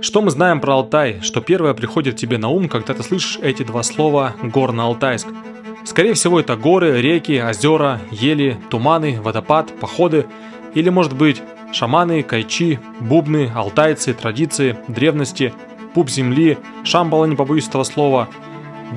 Что мы знаем про Алтай? Что первое приходит тебе на ум, когда ты слышишь эти два слова «Горно-Алтайск»? Скорее всего, это горы, реки, озера, ели, туманы, водопад, походы. Или, может быть, шаманы, кайчи, бубны, алтайцы, традиции, древности, пуп земли, шамбала, не побоюсь этого слова.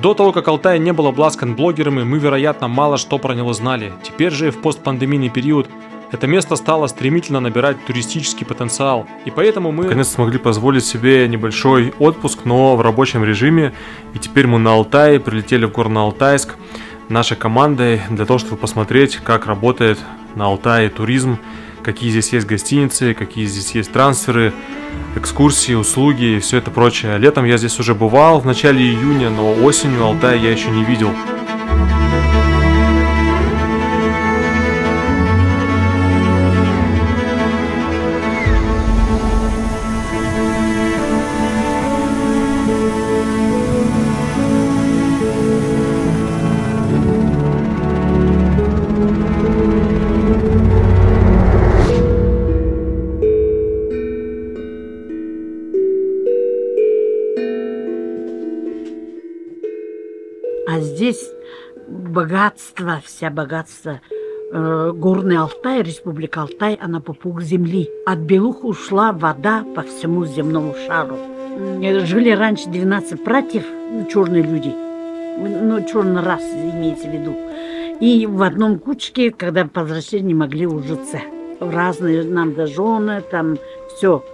До того, как Алтай не был обласкан блогерами, мы, вероятно, мало что про него знали. Теперь же, в постпандемийный период, это место стало стремительно набирать туристический потенциал. И поэтому мы наконец смогли позволить себе небольшой отпуск, но в рабочем режиме. И теперь мы на Алтае, прилетели в Горно-Алтайск нашей командой для того, чтобы посмотреть, как работает на Алтае туризм, какие здесь есть гостиницы, какие здесь есть трансферы, экскурсии, услуги и все это прочее. Летом я здесь уже бывал в начале июня, но осенью Алтай я еще не видел. Богатство, вся богатство э, Горный Алтай, Республика Алтай, она по пух земли. От Белуха ушла вода по всему земному шару. Жили раньше 12 братьев, ну, черные люди, ну, черный рас имеется в виду. И в одном кучке, когда возвращения не могли ужиться. Разные нам до жены, там все.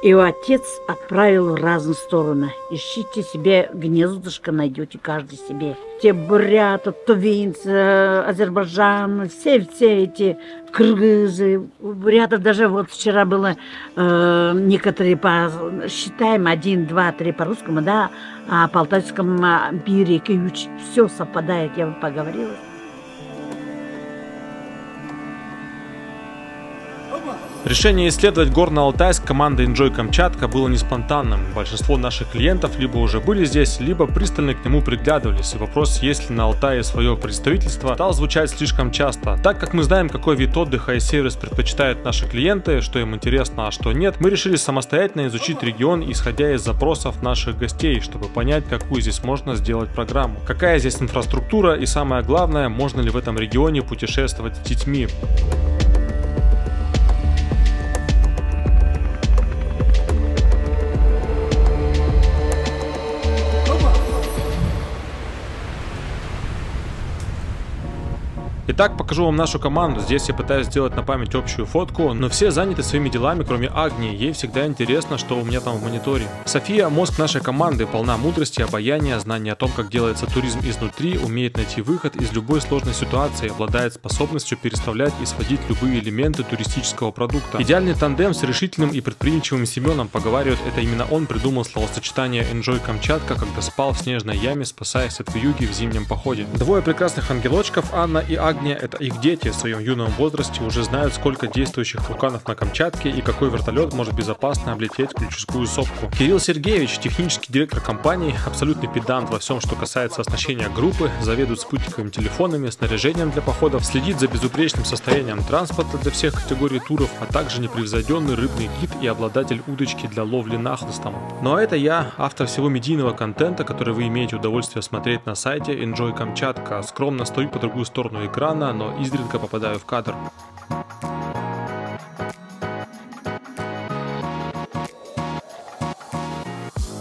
И отец отправил в разные стороны. Ищите себе гнездышко, найдете каждый себе. Те буряты, тувинцы, Азербайджан, все-все эти кыргызы, бурятов даже вот вчера было э, некоторые по, считаем один, два, три по русскому, да, а по алтайскому пире, все совпадает, я поговорила. Решение исследовать Горно-Алтайск команды Enjoy Камчатка было не спонтанным. Большинство наших клиентов либо уже были здесь, либо пристально к нему приглядывались, и вопрос, есть ли на Алтае свое представительство, стал звучать слишком часто. Так как мы знаем, какой вид отдыха и сервис предпочитают наши клиенты, что им интересно, а что нет, мы решили самостоятельно изучить регион, исходя из запросов наших гостей, чтобы понять, какую здесь можно сделать программу, какая здесь инфраструктура и самое главное, можно ли в этом регионе путешествовать с детьми. Итак, покажу вам нашу команду. Здесь я пытаюсь сделать на память общую фотку, но все заняты своими делами, кроме Агнии. Ей всегда интересно, что у меня там в мониторе. София – мозг нашей команды, полна мудрости, обаяния, знания о том, как делается туризм изнутри, умеет найти выход из любой сложной ситуации, обладает способностью переставлять и сводить любые элементы туристического продукта. Идеальный тандем с решительным и предприимчивым Семеном. Поговаривают, это именно он придумал словосочетание «Enjoy Камчатка», когда спал в снежной яме, спасаясь от вьюги в зимнем походе. Двое прекрасных ангелочков, Анна и Агния, Агния – это их дети в своем юном возрасте уже знают, сколько действующих вулканов на Камчатке и какой вертолет может безопасно облететь ключевскую сопку. Кирилл Сергеевич, технический директор компании, абсолютный педант во всем, что касается оснащения группы, заведует спутниковыми телефонами, снаряжением для походов, следит за безупречным состоянием транспорта для всех категорий туров, а также непревзойденный рыбный гид и обладатель удочки для ловли нахлыстом. Ну а это я, автор всего медийного контента, который вы имеете удовольствие смотреть на сайте Enjoy Камчатка. Скромно стою по другую сторону экрана экрана, но изредка попадаю в кадр.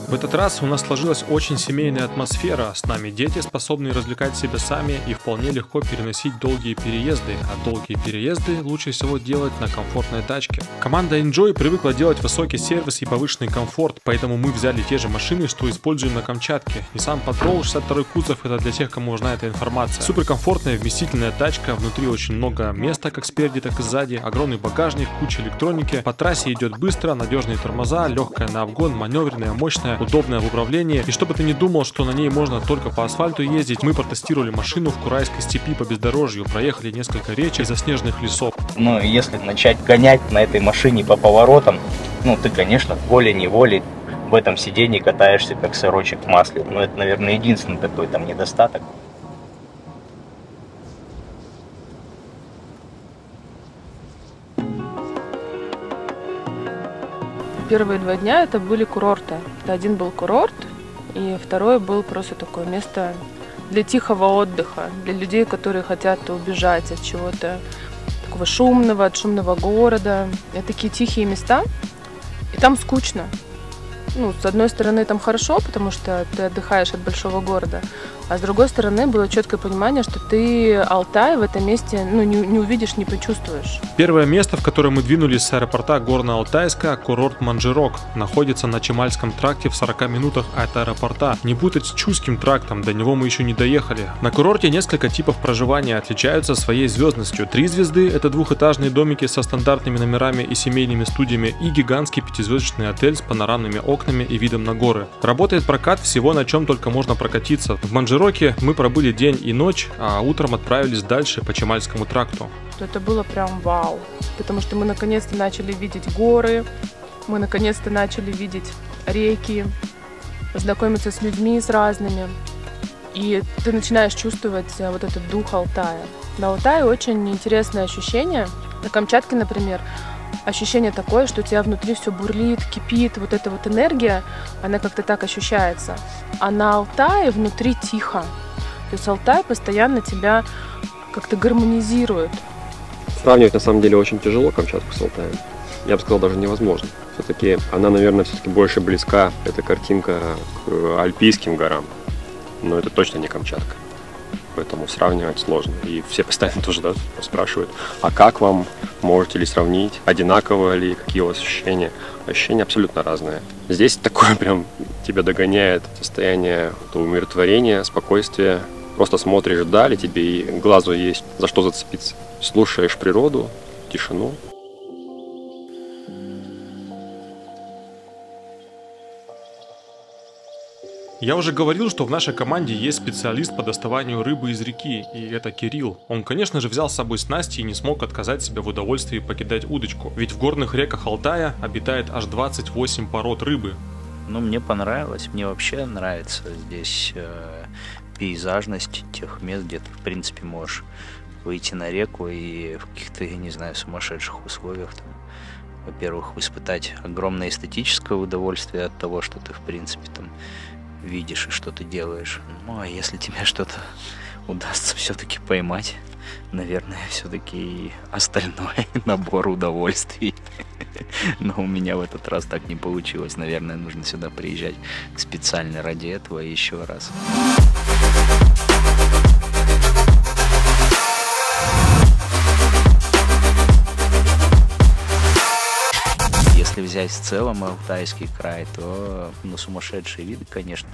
В этот раз у нас сложилась очень семейная атмосфера. С нами дети, способные развлекать себя сами и вполне легко переносить долгие переезды. А долгие переезды лучше всего делать на комфортной тачке. Команда Enjoy привыкла делать высокий сервис и повышенный комфорт, поэтому мы взяли те же машины, что используем на Камчатке. Nissan Patrol 62 кузов это для тех, кому нужна эта информация. Суперкомфортная вместительная тачка, внутри очень много места, как спереди, так и сзади, огромный багажник, куча электроники. По трассе идет быстро, надежные тормоза, легкая на обгон, маневренная, мощная, удобная в управлении. И чтобы ты не думал, что на ней можно только по асфальту ездить, мы протестировали машину в Курайской степи по бездорожью, проехали несколько речек и заснеженных лесов. Ну, если начать гонять на этой машине по поворотам, ну, ты, конечно, волей-неволей в этом сидении катаешься как сырочек в масле. Но это, наверное, единственный такой там недостаток. Первые два дня это были курорты. Это один был курорт, и второй был просто такое место для тихого отдыха, для людей, которые хотят убежать от чего-то такого шумного, от шумного города. Это такие тихие места, и там скучно. Ну, с одной стороны, там хорошо, потому что ты отдыхаешь от большого города, а с другой стороны, было четкое понимание, что ты Алтай в этом месте ну, не, не увидишь, не почувствуешь. Первое место, в которое мы двинулись с аэропорта Горно-Алтайска, курорт Манжирок, находится на Чемальском тракте в 40 минутах от аэропорта. Не путать с Чуским трактом, до него мы еще не доехали. На курорте несколько типов проживания отличаются своей звездностью. Три звезды – это двухэтажные домики со стандартными номерами и семейными студиями и гигантский пятизвездочный отель с панорамными окнами и видом на горы. Работает прокат всего на чем только можно прокатиться. В Манжирок Широке мы пробыли день и ночь, а утром отправились дальше по Чемальскому тракту. Это было прям вау, потому что мы наконец-то начали видеть горы, мы наконец-то начали видеть реки, знакомиться с людьми, с разными. И ты начинаешь чувствовать э, вот этот дух Алтая. На Алтае очень интересное ощущение. На Камчатке, например, ощущение такое, что у тебя внутри все бурлит, кипит, вот эта вот энергия, она как-то так ощущается. А на Алтае внутри тихо. То есть Алтай постоянно тебя как-то гармонизирует. Сравнивать на самом деле очень тяжело Камчатку с Алтаем. Я бы сказал, даже невозможно. Все-таки она, наверное, все-таки больше близка, эта картинка, к альпийским горам. Но это точно не Камчатка поэтому сравнивать сложно. И все постоянно тоже да, спрашивают, а как вам, можете ли сравнить, одинаково ли, какие у вас ощущения. Ощущения абсолютно разные. Здесь такое прям тебя догоняет состояние умиротворения, спокойствия. Просто смотришь вдали, тебе и глазу есть за что зацепиться. Слушаешь природу, тишину, Я уже говорил, что в нашей команде есть специалист по доставанию рыбы из реки, и это Кирилл. Он, конечно же, взял с собой снасти и не смог отказать себе в удовольствии покидать удочку, ведь в горных реках Алтая обитает аж 28 пород рыбы. Ну, мне понравилось, мне вообще нравится здесь э, пейзажность тех мест, где ты, в принципе, можешь выйти на реку и в каких-то, я не знаю, сумасшедших условиях там, во-первых, испытать огромное эстетическое удовольствие от того, что ты, в принципе, там видишь и что ты делаешь. Ну, а если тебе что-то удастся все-таки поймать, наверное, все-таки остальное набор удовольствий. Но у меня в этот раз так не получилось. Наверное, нужно сюда приезжать специально ради этого еще раз. Если взять в целом Алтайский край, то ну, сумасшедшие виды, конечно,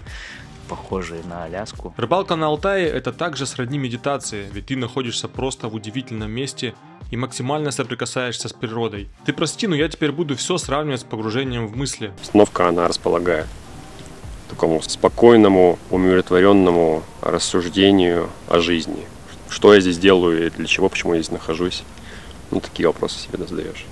похожие на Аляску. Рыбалка на Алтае это также сродни медитации, ведь ты находишься просто в удивительном месте и максимально соприкасаешься с природой. Ты прости, но я теперь буду все сравнивать с погружением в мысли. Установка она располагает такому спокойному, умиротворенному рассуждению о жизни. Что я здесь делаю и для чего, почему я здесь нахожусь. Ну, такие вопросы себе задаешь.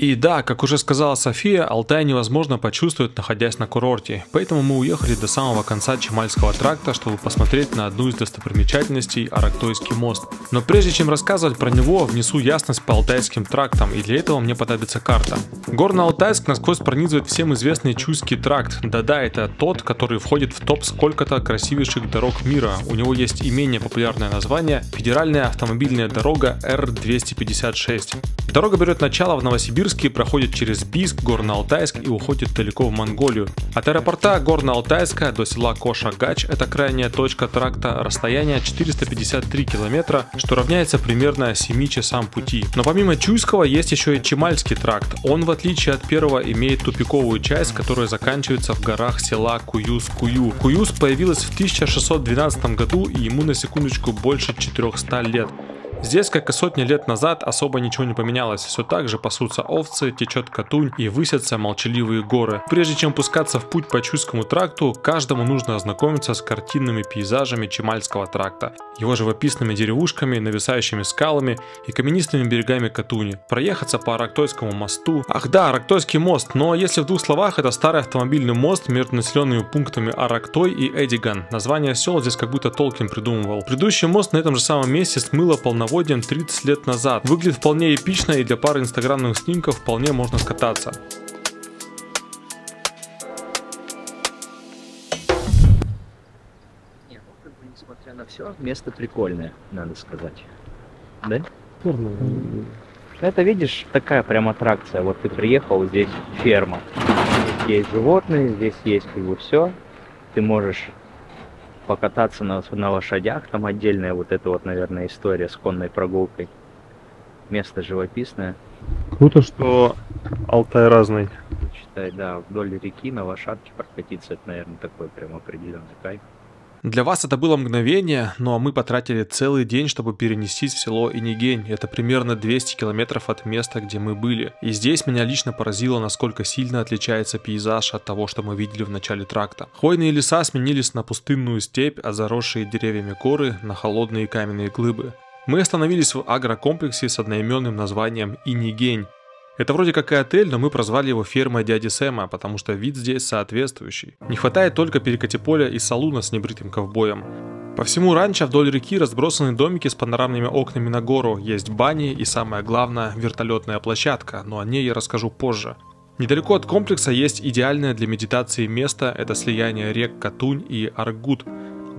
И да, как уже сказала София, Алтай невозможно почувствовать, находясь на курорте, поэтому мы уехали до самого конца Чемальского тракта, чтобы посмотреть на одну из достопримечательностей Арактойский мост. Но прежде чем рассказывать про него, внесу ясность по Алтайским трактам, и для этого мне понадобится карта. Горно-Алтайск насквозь пронизывает всем известный Чуйский тракт. Да-да, это тот, который входит в топ сколько-то красивейших дорог мира. У него есть и менее популярное название – Федеральная автомобильная дорога Р-256. Дорога берет начало в Новосибирске Новосибирске проходит через Бийск, Горно-Алтайск и уходит далеко в Монголию. От аэропорта Горно-Алтайска до села Коша-Гач, это крайняя точка тракта, расстояние 453 километра, что равняется примерно 7 часам пути. Но помимо Чуйского есть еще и Чемальский тракт. Он, в отличие от первого, имеет тупиковую часть, которая заканчивается в горах села Куюс-Кую. Куюс появилась в 1612 году и ему на секундочку больше 400 лет. Здесь, как и сотни лет назад, особо ничего не поменялось. Все так же пасутся овцы, течет Катунь и высятся молчаливые горы. Прежде чем пускаться в путь по Чуйскому тракту, каждому нужно ознакомиться с картинными пейзажами Чемальского тракта, его живописными деревушками, нависающими скалами и каменистыми берегами Катуни, проехаться по Арактойскому мосту. Ах да, Арактойский мост, но если в двух словах, это старый автомобильный мост между населенными пунктами Арактой и Эдиган. Название сел здесь как будто Толкин придумывал. Предыдущий мост на этом же самом месте смыло полноводие полноводьем 30 лет назад. Выглядит вполне эпично и для пары инстаграмных снимков вполне можно скататься. Ну, несмотря на все, место прикольное, надо сказать. Да? Это, видишь, такая прям аттракция. Вот ты приехал, здесь ферма. Здесь есть животные, здесь есть как бы все. Ты можешь покататься на, на лошадях. Там отдельная вот эта вот, наверное, история с конной прогулкой. Место живописное. Круто, что Алтай разный. Читай, да, вдоль реки на лошадке прокатиться, это, наверное, такой прям определенный кайф. Для вас это было мгновение, ну а мы потратили целый день, чтобы перенестись в село Инигень. Это примерно 200 километров от места, где мы были. И здесь меня лично поразило, насколько сильно отличается пейзаж от того, что мы видели в начале тракта. Хвойные леса сменились на пустынную степь, а заросшие деревьями горы на холодные каменные глыбы. Мы остановились в агрокомплексе с одноименным названием Инигень. Это вроде как и отель, но мы прозвали его фермой дяди Сэма, потому что вид здесь соответствующий. Не хватает только перекати поля и салуна с небритым ковбоем. По всему ранчо вдоль реки разбросаны домики с панорамными окнами на гору, есть бани и самое главное вертолетная площадка, но о ней я расскажу позже. Недалеко от комплекса есть идеальное для медитации место, это слияние рек Катунь и Аргут.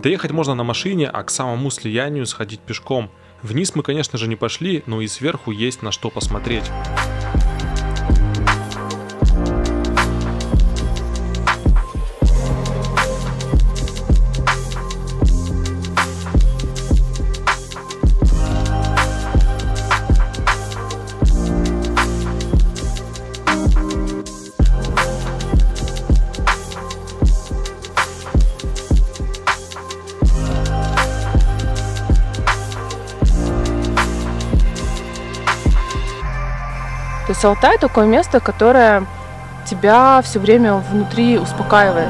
Доехать можно на машине, а к самому слиянию сходить пешком. Вниз мы, конечно же, не пошли, но и сверху есть на что посмотреть. То есть Алтай такое место, которое тебя все время внутри успокаивает.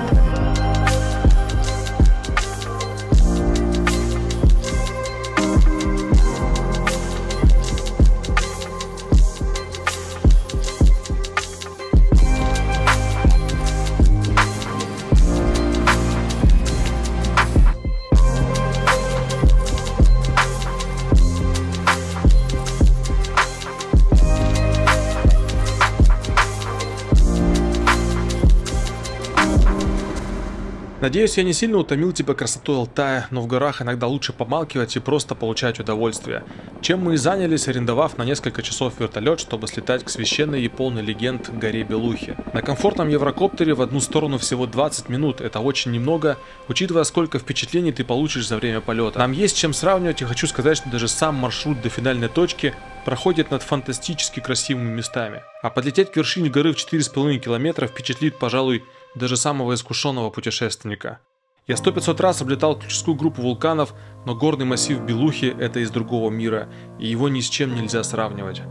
Надеюсь, я не сильно утомил тебя красотой Алтая, но в горах иногда лучше помалкивать и просто получать удовольствие. Чем мы и занялись, арендовав на несколько часов вертолет, чтобы слетать к священной и полной легенд горе Белухи. На комфортном еврокоптере в одну сторону всего 20 минут, это очень немного, учитывая сколько впечатлений ты получишь за время полета. Нам есть чем сравнивать и хочу сказать, что даже сам маршрут до финальной точки проходит над фантастически красивыми местами. А подлететь к вершине горы в 4,5 километра впечатлит, пожалуй, даже самого искушенного путешественника. Я сто пятьсот раз облетал ключевую группу вулканов, но горный массив Белухи – это из другого мира, и его ни с чем нельзя сравнивать.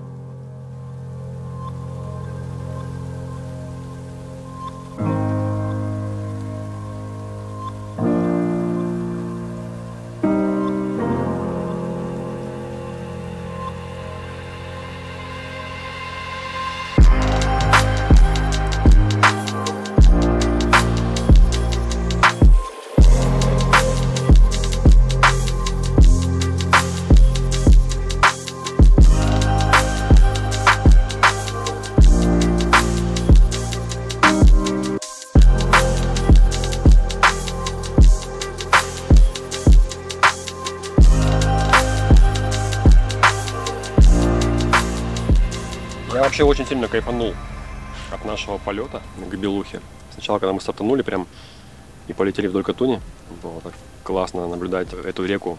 Вообще очень сильно кайфанул от нашего полета на Габелухе. Сначала, когда мы стартанули прям и полетели вдоль Катуни, было так классно наблюдать эту реку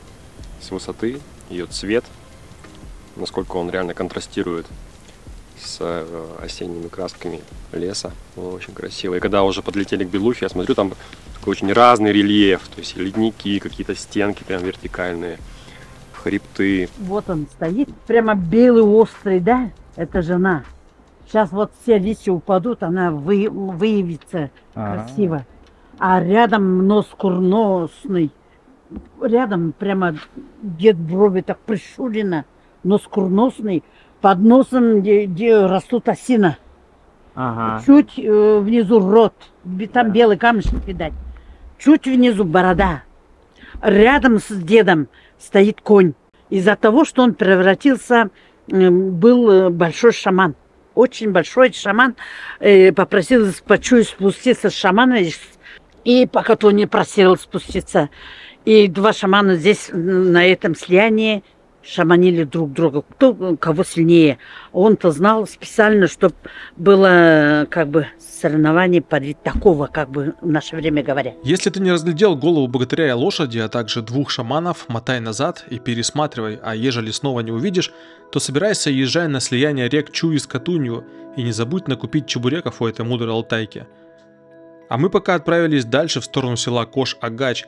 с высоты, ее цвет, насколько он реально контрастирует с э, осенними красками леса. Было очень красиво. И когда уже подлетели к Белухе, я смотрю, там такой очень разный рельеф. То есть ледники, какие-то стенки прям вертикальные, хребты. Вот он стоит, прямо белый острый, да? Это жена. Сейчас вот все листья упадут, она вы, выявится Ага. красиво. А рядом нос курносный. Рядом прямо дед брови так прищурено. Нос курносный. Под носом, где, где растут осина. Ага. Чуть э, внизу рот. Там белый камешек видать. Чуть внизу борода. Рядом с дедом стоит конь. Из-за того, что он превратился, был э, большой шаман. Очень большой шаман. э, попросил почуять спуститься с шамана. И пока то не просил спуститься. И два шамана здесь, на этом слиянии, шаманили друг друга, кто кого сильнее. Он-то знал специально, чтобы было как бы соревнование под вид такого, как бы в наше время говоря. Если ты не разглядел голову богатыря и лошади, а также двух шаманов, мотай назад и пересматривай, а ежели снова не увидишь, то собирайся и езжай на слияние рек Чу и Скатунью, и не забудь накупить чебуреков у этой мудрой Алтайки. А мы пока отправились дальше в сторону села Кош-Агач,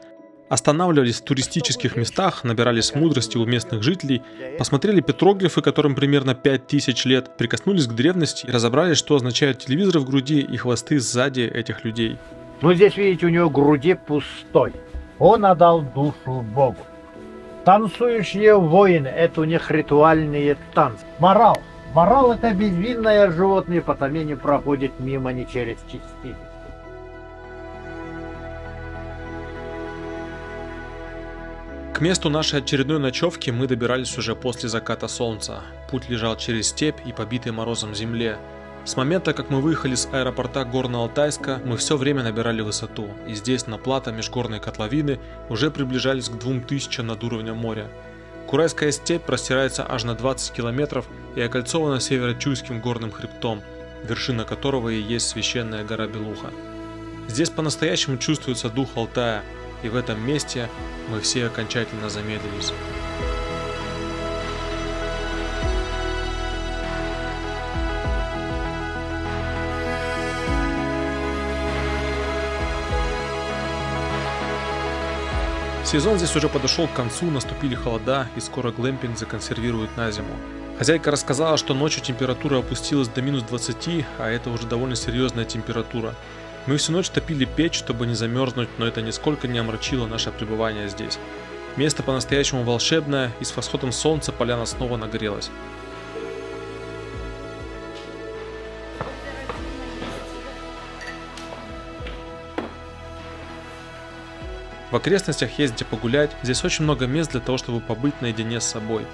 Останавливались в туристических местах, набирались мудрости у местных жителей, посмотрели петроглифы, которым примерно 5000 лет, прикоснулись к древности и разобрались, что означают телевизоры в груди и хвосты сзади этих людей. Ну, здесь, видите, у него груди пустой. Он отдал душу Богу. Танцующие воины – это у них ритуальные танцы. Морал. Морал – это безвинное животное, потому не проходит мимо ни через чистилище. К месту нашей очередной ночевки мы добирались уже после заката солнца. Путь лежал через степь и побитый морозом земле. С момента, как мы выехали с аэропорта Горно-Алтайска, мы все время набирали высоту, и здесь, на плато межгорной котловины, уже приближались к 2000 над уровнем моря. Курайская степь простирается аж на 20 километров и окольцована северо-чуйским горным хребтом, вершина которого и есть священная гора Белуха. Здесь по-настоящему чувствуется дух Алтая, и в этом месте мы все окончательно замедлились. Сезон здесь уже подошел к концу, наступили холода и скоро глэмпинг законсервируют на зиму. Хозяйка рассказала, что ночью температура опустилась до минус 20, а это уже довольно серьезная температура. Мы всю ночь топили печь, чтобы не замерзнуть, но это нисколько не омрачило наше пребывание здесь. Место по-настоящему волшебное, и с восходом солнца поляна снова нагрелась. В окрестностях есть где погулять, здесь очень много мест для того, чтобы побыть наедине с собой.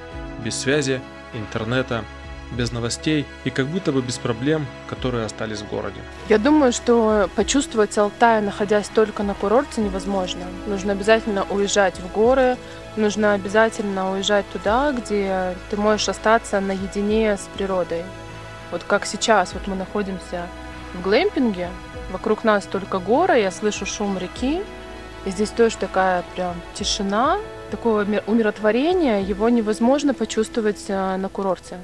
Без связи, интернета, без новостей и как будто бы без проблем, которые остались в городе. Я думаю, что почувствовать Алтай, находясь только на курорте, невозможно. Нужно обязательно уезжать в горы, нужно обязательно уезжать туда, где ты можешь остаться наедине с природой. Вот как сейчас, вот мы находимся в глэмпинге, вокруг нас только горы, я слышу шум реки, и здесь тоже такая прям тишина, такого умиротворения, его невозможно почувствовать э, на курорте.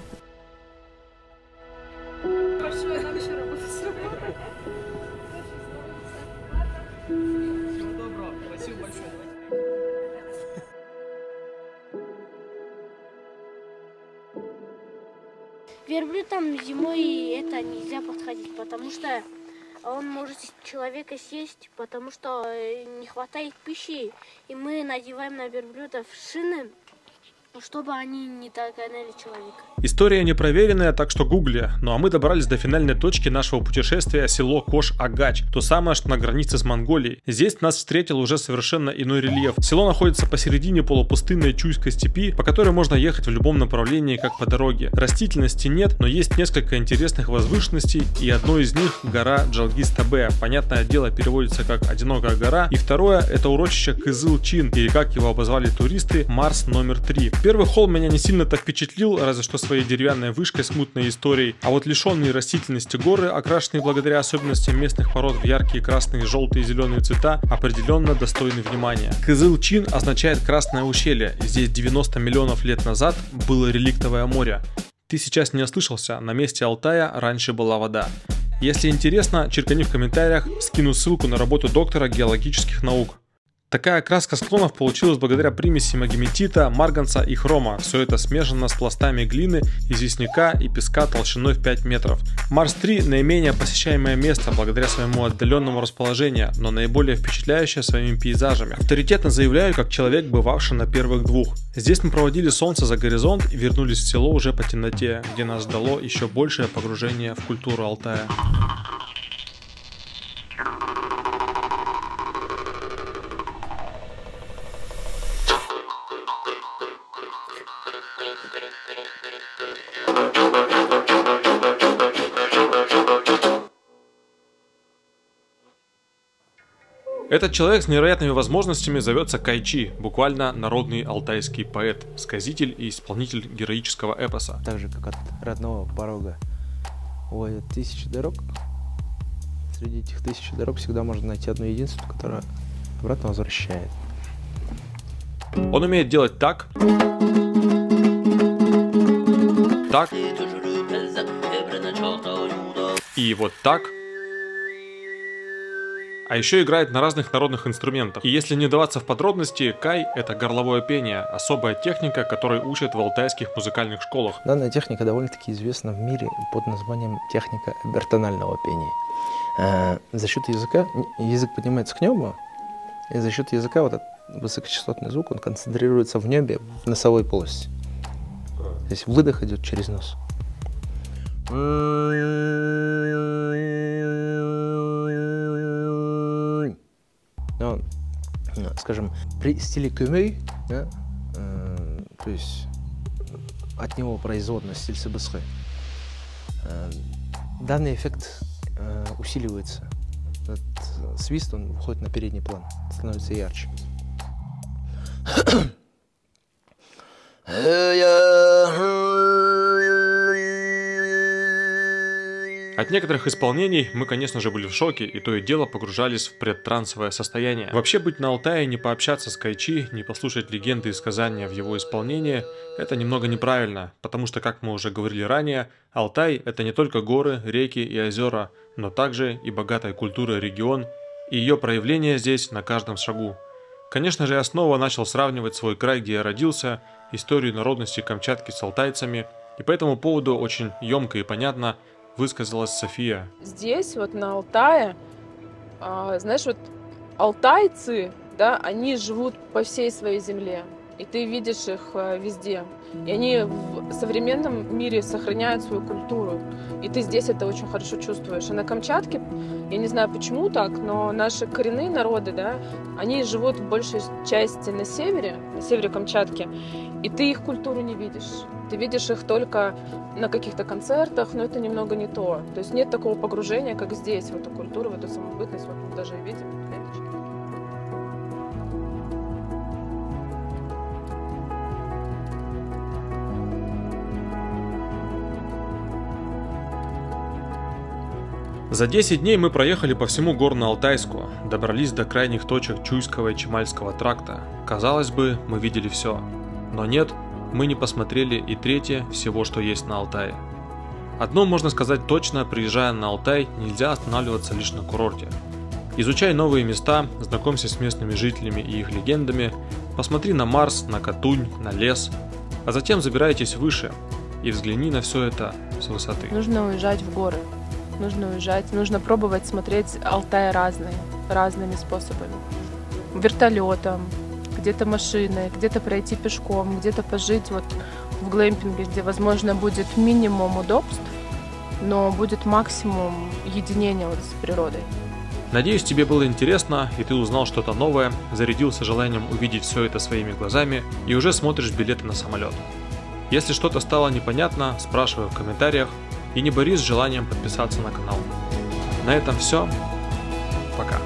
Верблюдам зимой это нельзя подходить, потому что он может человека съесть, потому что э, не хватает пищи. И мы надеваем на верблюдов шины, чтобы они не догоняли человека. История непроверенная, так что гугли. Ну а мы добрались до финальной точки нашего путешествия, село Кош-Агач, то самое, что на границе с Монголией. Здесь нас встретил уже совершенно иной рельеф. Село находится посередине полупустынной Чуйской степи, по которой можно ехать в любом направлении, как по дороге. Растительности нет, но есть несколько интересных возвышенностей, и одно из них гора Джалгиз-Табе. Понятное дело, переводится как «одинокая гора», и второе это урочище Кызыл-Чин, или как его обозвали туристы, Марс номер 3. Первый холм меня не сильно так впечатлил, разве что своей деревянной вышкой с мутной историей, а вот лишенные растительности горы, окрашенные благодаря особенностям местных пород в яркие красные, желтые и зеленые цвета, определенно достойны внимания. Кызыл-Чин означает красное ущелье, здесь 90 миллионов лет назад было реликтовое море. Ты сейчас не ослышался, на месте Алтая раньше была вода. Если интересно, черкани в комментариях, скину ссылку на работу доктора геологических наук. Такая окраска склонов получилась благодаря примеси магеметита, марганца и хрома. Все это смешано с пластами глины, известняка и песка толщиной в 5 метров. Марс-3 наименее посещаемое место благодаря своему отдаленному расположению, но наиболее впечатляющее своими пейзажами. Авторитетно заявляю, как человек, бывавший на первых двух. Здесь мы проводили солнце за горизонт и вернулись в село уже по темноте, где нас ждало еще большее погружение в культуру Алтая. Этот человек с невероятными возможностями зовется Кайчи, буквально народный алтайский поэт, сказитель и исполнитель героического эпоса. Так же, как от родного порога уводят тысячи дорог, среди этих тысяч дорог всегда можно найти одну единственную, которая обратно возвращает. Он умеет делать так, так и вот так. А еще играет на разных народных инструментах. И если не даваться в подробности, кай – это горловое пение, особая техника, которой учат в алтайских музыкальных школах. Данная техника довольно-таки известна в мире под названием техника бертонального пения. Э, за счет языка, язык поднимается к небу, и за счет языка вот этот высокочастотный звук, он концентрируется в небе, в носовой полости. То есть выдох идет через нос. Но, скажем, при стиле кюмей, да, э, то есть от него производный стиль СБСХ, э, данный эффект э, усиливается. Этот свист, он выходит на передний план, становится ярче. Некоторых исполнений мы, конечно же, были в шоке и то и дело погружались в предтрансовое состояние. Вообще быть на Алтае, не пообщаться с Кайчи, не послушать легенды и сказания в его исполнении – это немного неправильно, потому что, как мы уже говорили ранее, Алтай – это не только горы, реки и озера, но также и богатая культура регион, и ее проявление здесь на каждом шагу. Конечно же, я снова начал сравнивать свой край, где я родился, историю народности Камчатки с алтайцами, и по этому поводу очень емко и понятно высказалась София. Здесь, вот на Алтае, а, знаешь, вот алтайцы, да, они живут по всей своей земле, и ты видишь их а, везде. И они в современном мире сохраняют свою культуру. И ты здесь это очень хорошо чувствуешь. А на Камчатке, я не знаю почему так, но наши коренные народы, да, они живут в большей части на севере, на севере Камчатки, и ты их культуру не видишь. Ты видишь их только на каких-то концертах, но это немного не то. То есть нет такого погружения, как здесь, в эту культуру, в эту самобытность. Вот мы даже видим. За 10 дней мы проехали по всему Горно-Алтайску, добрались до крайних точек Чуйского и Чемальского тракта. Казалось бы, мы видели все. Но нет, мы не посмотрели и третье всего, что есть на Алтае. Одно можно сказать точно, приезжая на Алтай, нельзя останавливаться лишь на курорте. Изучай новые места, знакомься с местными жителями и их легендами, посмотри на Марс, на Катунь, на лес, а затем забирайтесь выше и взгляни на все это с высоты. Нужно уезжать в горы. Нужно уезжать, нужно пробовать смотреть Алтай разные, разными способами. Вертолетом, где-то машиной, где-то пройти пешком, где-то пожить вот в глэмпинге, где, возможно, будет минимум удобств, но будет максимум единения вот с природой. Надеюсь, тебе было интересно, и ты узнал что-то новое, зарядился желанием увидеть все это своими глазами и уже смотришь билеты на самолет. Если что-то стало непонятно, спрашивай в комментариях и не борись с желанием подписаться на канал. На этом все. Пока.